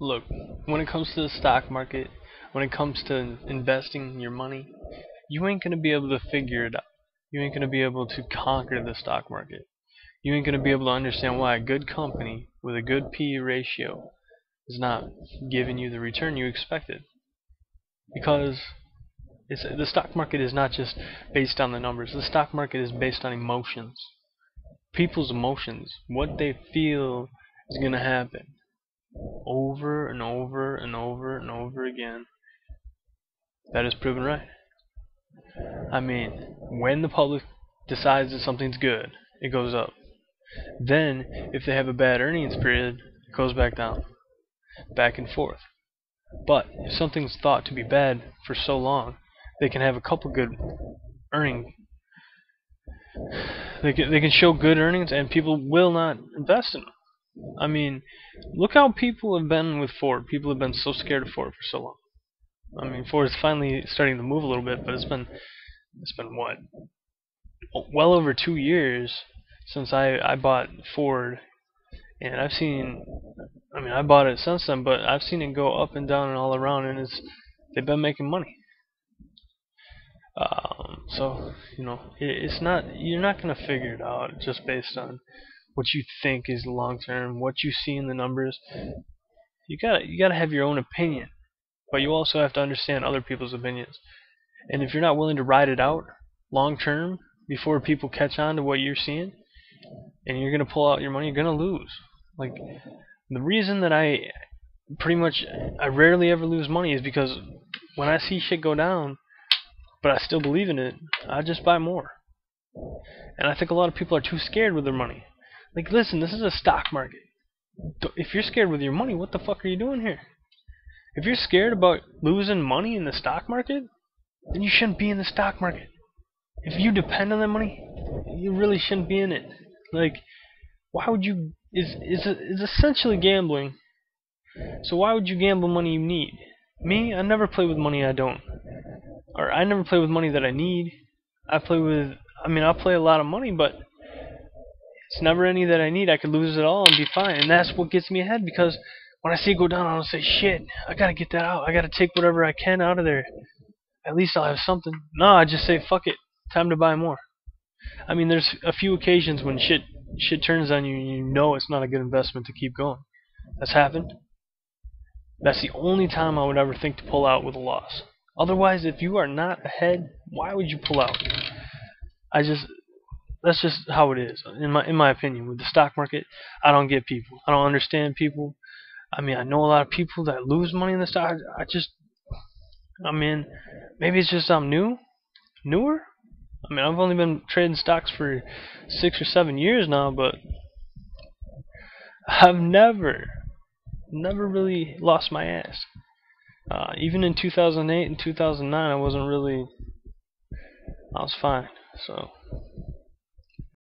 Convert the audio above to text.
Look, when it comes to the stock market, when it comes to investing your money, you ain't gonna be able to figure it out. You ain't gonna be able to conquer the stock market. You ain't gonna be able to understand why a good company with a good P/E ratio is not giving you the return you expected. Because the stock market is not just based on the numbers. The stock market is based on emotions. People's emotions, what they feel is going to happen over and over and over and over again. That is proven right. I mean, when the public decides that something's good, it goes up. Then, if they have a bad earnings period, it goes back down. Back and forth. But if something's thought to be bad for so long, they can have a couple good earning. They can they can show good earnings, and people will not invest in them. I mean, look how people have been with Ford. People have been so scared of Ford for so long. I mean, Ford is finally starting to move a little bit, but it's been it's been what well over two years since I I bought Ford, and I've seen. I mean, I bought it since then, but I've seen it go up and down and all around, and it's they've been making money. Um, so you know, it, it's not you're not gonna figure it out just based on what you think is long term, what you see in the numbers. You gotta you gotta have your own opinion, but you also have to understand other people's opinions. And if you're not willing to ride it out long term before people catch on to what you're seeing, and you're gonna pull out your money, you're gonna lose. Like the reason that I pretty much I rarely ever lose money is because when I see shit go down, but I still believe in it, I just buy more. And I think a lot of people are too scared with their money. Like, listen, this is a stock market. If you're scared with your money, what the fuck are you doing here? If you're scared about losing money in the stock market, then you shouldn't be in the stock market. If you depend on that money, you really shouldn't be in it. Like, why would you? Is is is essentially gambling. So why would you gamble money you need? Me, I never play with money I don't, or I never play with money that I need. I play with. I mean, I play a lot of money, but it's never any that I need. I could lose it all and be fine, and that's what gets me ahead because when I see it go down, I don't say shit. I gotta get that out. I gotta take whatever I can out of there. At least I'll have something. No, I just say fuck it. Time to buy more. I mean, there's a few occasions when shit shit turns on you and you know it's not a good investment to keep going. That's happened. That's the only time I would ever think to pull out with a loss. Otherwise, if you are not ahead, why would you pull out? I just that's just how it is in my in my opinion with the stock market. I don't get people. I don't understand people. I mean, I know a lot of people that lose money in the stock. I just I mean, maybe it's just I'm new, newer. I mean, I've only been trading stocks for six or seven years now, but I've never, never really lost my ass. Uh, even in 2008 and 2009, I wasn't really, I was fine. So.